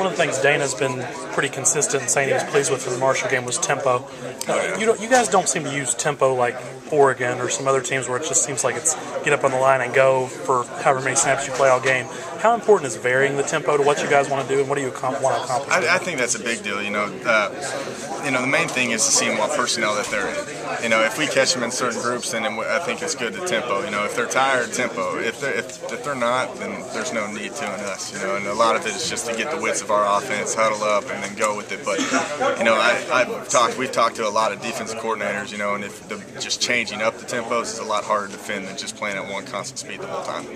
one of the things Dana's been pretty consistent in saying he was pleased with in the Marshall game was tempo. Uh, you you guys don't seem to use tempo like Oregon or some other teams where it just seems like it's get up on the line and go for however many snaps you play all game. How important is varying the tempo to what you guys want to do, and what do you want to accomplish? I, I, think that's a big deal. You know, uh, you know, the main thing is to see what personnel that they're in. You know, if we catch them in certain groups, then I think it's good to tempo. You know, if they're tired, tempo. If they're if, if they're not, then there's no need to in us. You know, and a lot of it is just to get the wits of our offense, huddle up, and then go with it. But you know, I, I've talked. We've talked to a lot of defensive coordinators. You know, and if the, just changing up the tempos is a lot harder to defend than just playing at one constant speed the whole time.